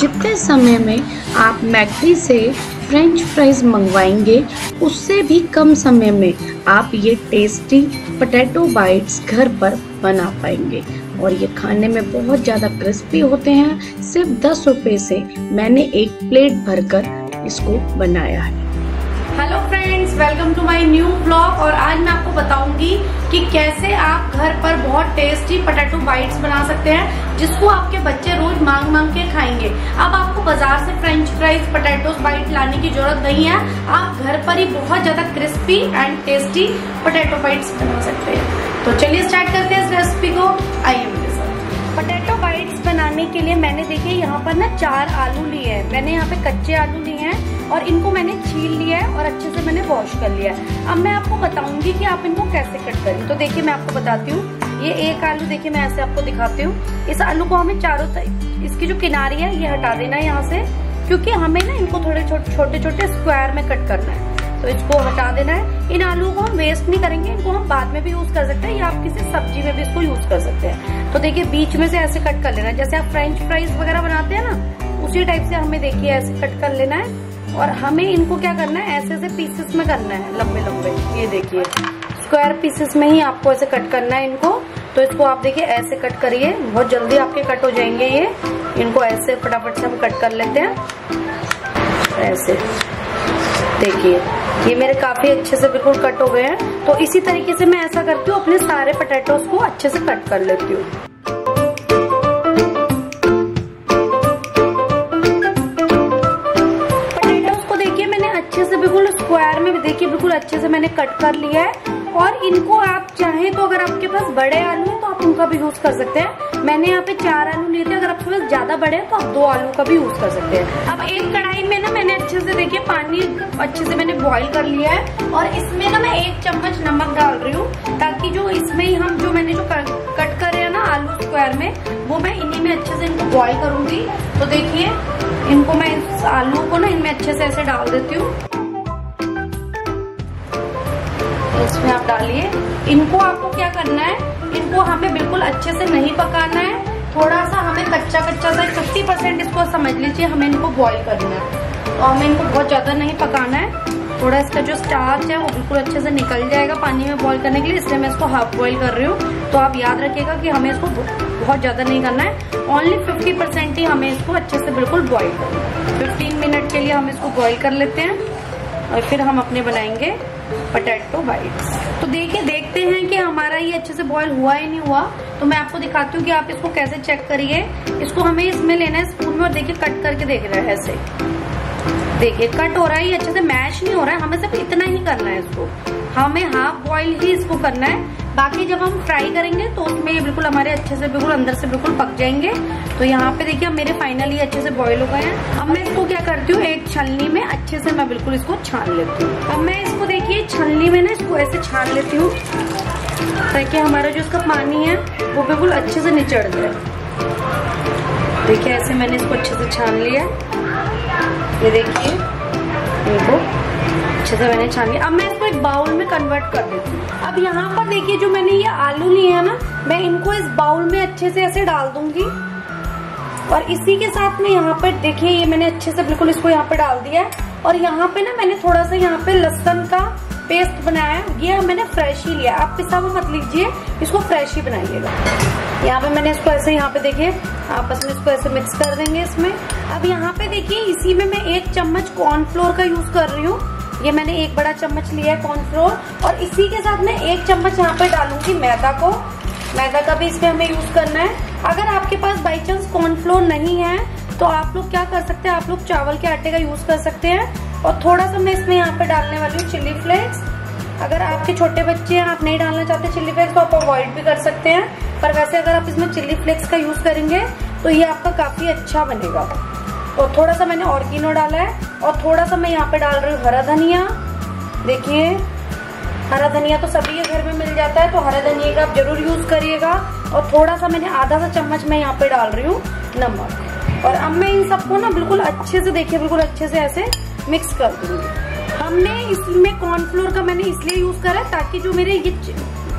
जितने समय में आप मैकडी से फ्रेंच फ्राइज मंगवाएँगे, उससे भी कम समय में आप ये टेस्टी पोटैटो बाइट्स घर पर बना पाएँगे। और ये खाने में बहुत ज़्यादा क्रिस्पी होते हैं। सिर्फ़ दस रुपये से मैंने एक प्लेट भरकर इसको बनाया है। Welcome to my new blog और आज मैं आपको बताऊँगी कि कैसे आप घर पर बहुत टेस्टी पोटैटो बाइट्स बना सकते हैं, जिसको आपके बच्चे रोज मांग मांग के खाएँगे। अब आपको बाज़ार से फ्रेंच फ्राइज पोटैटो बाइट लाने की ज़रूरत नहीं है। आप घर पर ही बहुत ज़्यादा crispy and tasty potato bites बना सकते हैं। तो चलिए स्टार्ट करते हैं इस रेसिपी को। आइए मेरे साथ। पोटैटो बाइट्स बनाने के लिए मैंने देखिए यहाँ पर ना चार आलू लिए हैं। मैंने यहाँ पे कच्चे आलू लिए हैं। और इनको मैंने छील लिया है और अच्छे से मैंने वॉश कर लिया है। अब मैं आपको बताऊँगी कि आप इनको कैसे कट करें। तो देखिए, मैं आपको बताती हूँ। ये एक आलू, देखिए, मैं ऐसे आपको दिखाती हूँ। इस आलू को हमें चारों इसकी जो किनारी है, ये हटा देना है यहाँ से, क्योंकि हमें ना इनको थोड़े छोटे छोटे स्क्वायर में कट करना है। तो इसको हटा देना है। इन आलू को हम वेस्ट नहीं करेंगे, इनको हम बाद में भी यूज़ कर सकते हैं या आप किसी सब्ज़ी में भी इसको यूज़ कर सकते हैं। तो देखिए, बीच में से ऐसे कट कर लेना है। जैसे आप फ्रेंच फ्राइज वगैरह बनाते हैं ना, उसी टाइप से हमें देखिए ऐसे कट कर लेना है। और हमें इनको क्या करना है? ऐसे ऐसे पीसेस में करना है लंबे लंबे ये देखिए स्क्वायर पीसेस में ही आपको ऐसे कट करना है इनको। तो इसको आप देखिए, ऐसे कट करिए। बहुत जल्दी आपके कट हो जाएँगे ये। इनको ऐसे फटाफट से हम कट कर लेते हैं। ऐसे। देखिए, ये मेरे काफ़ी अच्छे से बिल्कुल कट हो गए हैं। तो इसी तरीके से मैं ऐसा करती हूँ, अपने सारे पटेटोज को अच्छे से कट कर लेती हूँ। से मैंने कट कर लिया है। और इनको आप चाहें तो अगर आपके पास बड़े आलू हैं तो आप उनका भी यूज़ कर सकते हैं। मैंने यहाँ पे चार आलू लिए थे, अगर आपके पास ज़्यादा बड़े हैं तो आप दो आलू का भी यूज़ कर सकते हैं। अब एक कढ़ाई में ना मैंने अच्छे से देखिए, पानी अच्छे से मैंने बॉईल कर लिया है। और इसमें ना मैं एक चम्मच नमक डाल रही हूँ, ताकि जो इसमें ही हम जो मैंने जो कट करे है ना आलू स्क्वायर में, वो मैं इन्हीं में अच्छे से इनको बॉईल करूँगी। तो देखिए, इनको मैं इस आलू को ना इनमें अच्छे से ऐसे डाल देती हूँ। इसमें आप डालिए। इनको आपको क्या करना है? इनको हमें बिल्कुल अच्छे से नहीं पकाना है। थोड़ा सा हमें कच्चा कच्चा सा फिफ्टी परसेंट इसको समझ लीजिए, हमें इनको बॉईल करना है। तो हमें इनको बहुत ज़्यादा नहीं पकाना है। थोड़ा इसका जो स्टार्च है, वो बिल्कुल अच्छे से निकल जाएगा पानी में बॉईल करने के लिए, इसलिए मैं इसको हाफ़ बॉईल कर रही हूँ। तो आप याद रखिएगा कि हमें इसको बहुत ज़्यादा नहीं करना है। ओनली फिफ्टी परसेंट ही हमें इसको अच्छे से बिल्कुल बॉईल करना है। फिफ्टीन मिनट के लिए हम इसको बॉईल कर लेते हैं। और फिर हम अपने बनाएँगे पटेटो बाइट्स तो देखिए, देखते हैं कि हमारा ये अच्छे से बॉईल हुआ ही नहीं हुआ। तो मैं आपको दिखाती हूँ कि आप इसको कैसे चेक करिए। इसको हमें इसमें लेना है स्पून में और देखिए कट करके देख रहे हैं ऐसे। देखिए कट हो रहा है, ये अच्छे से मैश नहीं हो रहा है। हमें सिर्फ़ इतना ही करना है इसको। हमें हाफ़ बॉइल ही इसको करना है। बाकी जब हम फ्राई करेंगे तो उसमें बिल्कुल हमारे अच्छे से बिल्कुल अंदर से बिल्कुल पक जाएँगे। तो यहाँ पे देखिए मेरे फाइनली अच्छे से बॉईल हो गए हैं। अब मैं इसको क्या करती हूँ, एक छलनी में अच्छे से मैं बिल्कुल इसको छान लेती हूँ। अब मैं इसको देखिए छलनी में ना इसको ऐसे छान लेती हूँ। ताकि हमारा जो इसका पानी है, वो बिल्कुल अच्छे से निचड़ जाए देखिए, ऐसे मैंने इसको अच्छे से छान लिया। ये देखिए, इनको अच्छे से मैंने छान लिया अब मैं इसको एक बाउल में कन्वर्ट कर देती हूँ। अब यहाँ पर देखिए, जो मैंने ये आलू लिए हैं ना, मैं इनको इस बाउल में अच्छे से ऐसे डाल दूँगी। और इसी के साथ में यहाँ पर देखिए, ये मैंने अच्छे से बिल्कुल इसको यहाँ पे डाल दिया है। और यहाँ पे ना मैंने थोड़ा सा यहाँ पे लहसन का पेस्ट बनाया है। ये मैंने फ्रेश ही लिया आप पिसा हुआ मत लीजिए, इसको फ्रेश ही बनाइएगा। यहाँ पे मैंने इसको ऐसे यहाँ पे देखिए, आपस में इसको ऐसे मिक्स कर देंगे इसमें। अब यहाँ पे देखिए, इसी में मैं एक चम्मच कॉर्नफ्लोर का यूज़ कर रही हूँ। ये मैंने एक बड़ा चम्मच लिया है कॉर्नफ्लोर और इसी के साथ मैं एक चम्मच यहाँ पे डालूँगी मैदा को। मैदा का भी इसमें हमें यूज़ करना है। अगर आपके पास बाई चांस कॉर्नफ्लोर नहीं है तो आप लोग क्या कर सकते हैं? आप लोग चावल के आटे का यूज़ कर सकते हैं। और थोड़ा सा मैं इसमें यहाँ पे डालने वाली हूँ चिल्ली फ्लेक्स अगर आपके छोटे बच्चे हैं आप नहीं डालना चाहते चिल्ली फ्लेक्स तो आप अवॉइड भी कर सकते हैं। पर वैसे अगर आप इसमें चिल्ली फ्लेक्स का यूज़ करेंगे तो ये आपका काफ़ी अच्छा बनेगा। और थोड़ा सा मैंने ऑर्गिनो डाला है और थोड़ा सा मैं यहाँ पे डाल रही हूँ हरा धनिया। देखिए, हरा धनिया तो सभी के घर में मिल जाता है तो हरा धनिया का आप ज़रूर यूज़ करिएगा। और थोड़ा सा मैंने आधा सा चम्मच मैं यहाँ पे डाल रही हूँ नमक। और अब मैं इन सबको ना बिल्कुल अच्छे से देखिए, बिल्कुल अच्छे से ऐसे मिक्स कर दूँगी। हमने इसमें कॉर्नफ्लोर का मैंने इसलिए यूज़ करा ताकि जो मेरे ये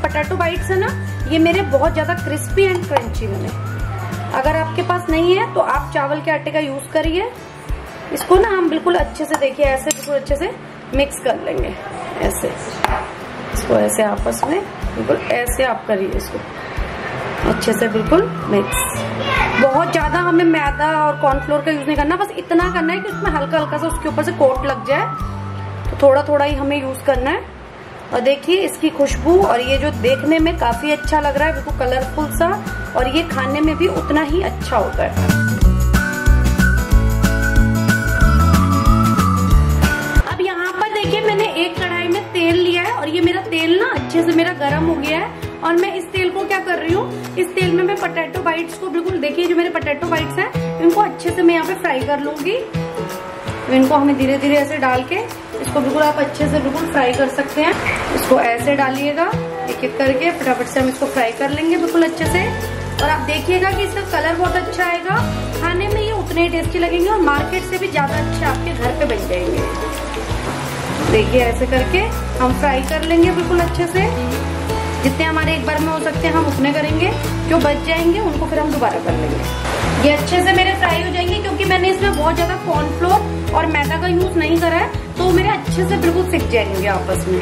पटाटो बाइट्स है ना, ये मेरे बहुत ज़्यादा क्रिस्पी एंड क्रंची बने। अगर आपके पास नहीं है तो आप चावल के आटे का यूज़ करिए। इसको ना हम बिल्कुल अच्छे से देखिए, ऐसे बिल्कुल अच्छे से मिक्स कर लेंगे। ऐसे। इसको ऐसे आपस में बिल्कुल ऐसे आप करिए इसको। अच्छे से बिल्कुल मिक्स बहुत ज़्यादा हमें मैदा और कॉर्नफ्लोर का यूज़ नहीं करना, बस इतना करना है कि उसमें हल्का हल्का सा उसके ऊपर से कोट लग जाए। तो थोड़ा थोड़ा ही हमें यूज़ करना है। और देखिए इसकी खुशबू और ये जो देखने में काफ़ी अच्छा लग रहा है, बिल्कुल कलरफुल सा, और ये खाने में भी उतना ही अच्छा होता है। अब यहाँ पर देखिए मैंने एक कढ़ाई में तेल लिया है और ये मेरा तेल ना अच्छे से मेरा गर्म हो गया है। और मैं इस तेल को क्या कर रही हूँ, इस तेल में मैं पटेटो बाइट्स को बिल्कुल देखिए, जो मेरे पटेटो बाइट्स हैं, इनको अच्छे से मैं यहाँ पे फ्राई कर लूँगी। तो इनको हमें धीरे धीरे ऐसे डाल के इसको बिल्कुल आप अच्छे से बिल्कुल फ्राई कर सकते हैं। इसको ऐसे डालिएगा एक एक करके फटाफट से हम इसको फ्राई कर लेंगे बिल्कुल अच्छे से। और आप देखिएगा कि इसका कलर बहुत अच्छा आएगा। खाने में ये उतने टेस्टी लगेंगे और मार्केट से भी ज़्यादा अच्छे आपके घर पे बन जाएँगे। देखिए, ऐसे करके हम फ्राई कर लेंगे बिल्कुल अच्छे से। जितने हमारे एक बार में हो सकते हैं, हम उतने करेंगे। जो बच जाएँगे, उनको फिर हम दोबारा कर लेंगे। ये अच्छे से मेरे फ्राई हो जाएँगे, क्योंकि मैंने इसमें बहुत ज़्यादा कॉर्नफ्लोर और मैदा का यूज़ नहीं करा है तो मेरे अच्छे से बिल्कुल सिक जाएँगे आपस में।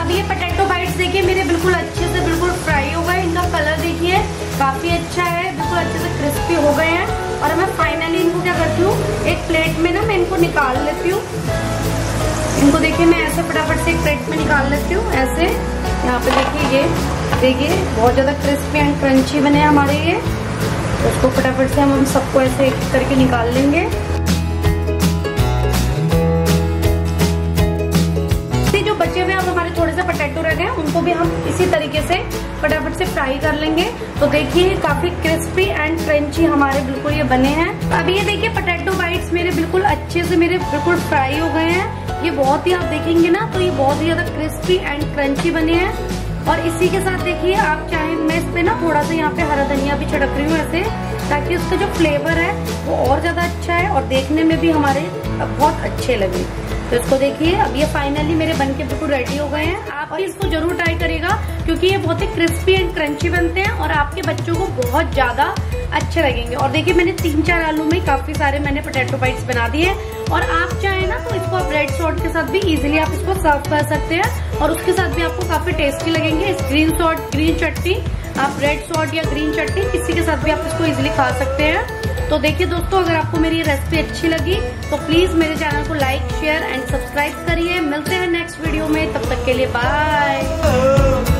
अब ये पटेटो बाइट्स देखिए, मेरे बिल्कुल अच्छे से बिल्कुल फ्राई हो गए। इनका कलर देखिए, काफ़ी अच्छा है, बिल्कुल अच्छे से क्रिस्पी हो गए हैं। और मैं फाइनली इनको क्या करती हूँ, एक प्लेट में ना मैं इनको निकाल लेती हूँ। इनको देखिए, मैं ऐसे फटाफट से एक प्लेट में निकाल लेती हूँ। ऐसे, यहाँ पे देखिए ये, देखिए, बहुत ज़्यादा क्रिस्पी एंड क्रंची बने हमारे ये। तो उसको फटाफट से हम हम सबको ऐसे करके निकाल लेंगे। जो बचे हुए अब हमारे थोड़े से पटेटो रह गए, उनको भी हम इसी तरीके से फटाफट से फ्राई कर लेंगे। तो देखिए, काफ़ी क्रिस्पी एंड क्रंची हमारे बिल्कुल ये बने हैं। अब ये देखिए पटेटो बाइट्स मेरे बिल्कुल अच्छे से मेरे बिल्कुल फ्राई हो गए हैं। ये बहुत ही आप देखेंगे ना तो ये बहुत ही ज़्यादा क्रिस्पी एंड क्रंची बने हैं। और इसी के साथ देखिए, आप चाहे मैं इस पे ना थोड़ा सा यहाँ पे हरा धनिया भी छिड़क रही हूँ ऐसे, ताकि उसका जो फ्लेवर है, वो और ज़्यादा अच्छा है और देखने में भी हमारे बहुत अच्छे लगे। तो इसको देखिए, अब ये फाइनली मेरे बनके बिल्कुल रेडी हो गए हैं। आप इसको ज़रूर ट्राई करेगा क्योंकि ये बहुत ही क्रिस्पी एंड क्रंची बनते हैं और आपके बच्चों को बहुत ज़्यादा अच्छे लगेंगे। और देखिए, मैंने तीन चार आलू में काफ़ी सारे मैंने पोटैटो बाइट्स बना दिए और आप चाहे ना तो इसको ब्रेड सॉल्ट के साथ भी इजीली आप इसको सर्व कर सकते हैं। और उसके साथ भी आपको काफ़ी टेस्टी लगेंगे। ग्रीन सॉल्ट ग्रीन चटनी, आप रेड सॉल्ट या ग्रीन चटनी, किसी के साथ भी आप इसको इजिली खा सकते हैं। तो देखिए दोस्तों, अगर आपको मेरी रेसिपी अच्छी लगी तो प्लीज़ मेरे चैनल को लाइक शेयर एंड सब्सक्राइब करिए। मिलते हैं नेक्स्ट वीडियो में। तब तक के लिए बाय